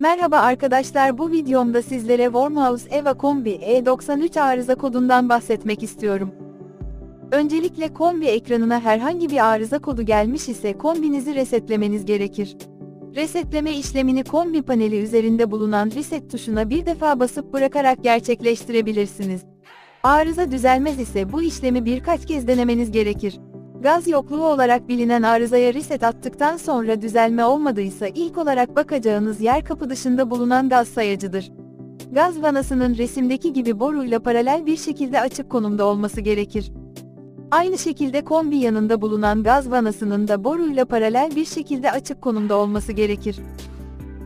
Merhaba arkadaşlar bu videomda sizlere Wormhouse Eva Kombi E93 arıza kodundan bahsetmek istiyorum. Öncelikle kombi ekranına herhangi bir arıza kodu gelmiş ise kombinizi resetlemeniz gerekir. Resetleme işlemini kombi paneli üzerinde bulunan reset tuşuna bir defa basıp bırakarak gerçekleştirebilirsiniz. Arıza düzelmez ise bu işlemi birkaç kez denemeniz gerekir. Gaz yokluğu olarak bilinen arızaya reset attıktan sonra düzelme olmadıysa ilk olarak bakacağınız yer kapı dışında bulunan gaz sayacıdır. Gaz vanasının resimdeki gibi boruyla paralel bir şekilde açık konumda olması gerekir. Aynı şekilde kombi yanında bulunan gaz vanasının da boruyla paralel bir şekilde açık konumda olması gerekir.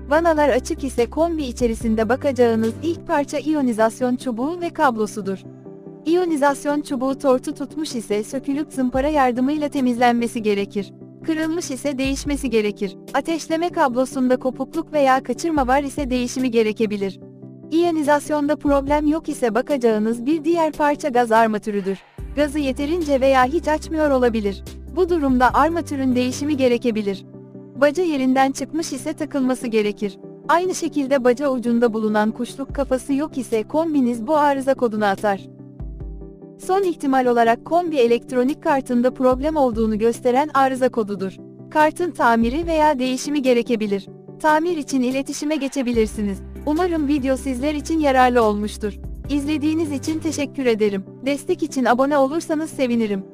Vanalar açık ise kombi içerisinde bakacağınız ilk parça iyonizasyon çubuğu ve kablosudur. İyonizasyon çubuğu tortu tutmuş ise sökülüp zımpara yardımıyla temizlenmesi gerekir. Kırılmış ise değişmesi gerekir. Ateşleme kablosunda kopukluk veya kaçırma var ise değişimi gerekebilir. İyonizasyonda problem yok ise bakacağınız bir diğer parça gaz armatürüdür. Gazı yeterince veya hiç açmıyor olabilir. Bu durumda armatürün değişimi gerekebilir. Baca yerinden çıkmış ise takılması gerekir. Aynı şekilde baca ucunda bulunan kuşluk kafası yok ise kombiniz bu arıza kodunu atar. Son ihtimal olarak kombi elektronik kartında problem olduğunu gösteren arıza kodudur. Kartın tamiri veya değişimi gerekebilir. Tamir için iletişime geçebilirsiniz. Umarım video sizler için yararlı olmuştur. İzlediğiniz için teşekkür ederim. Destek için abone olursanız sevinirim.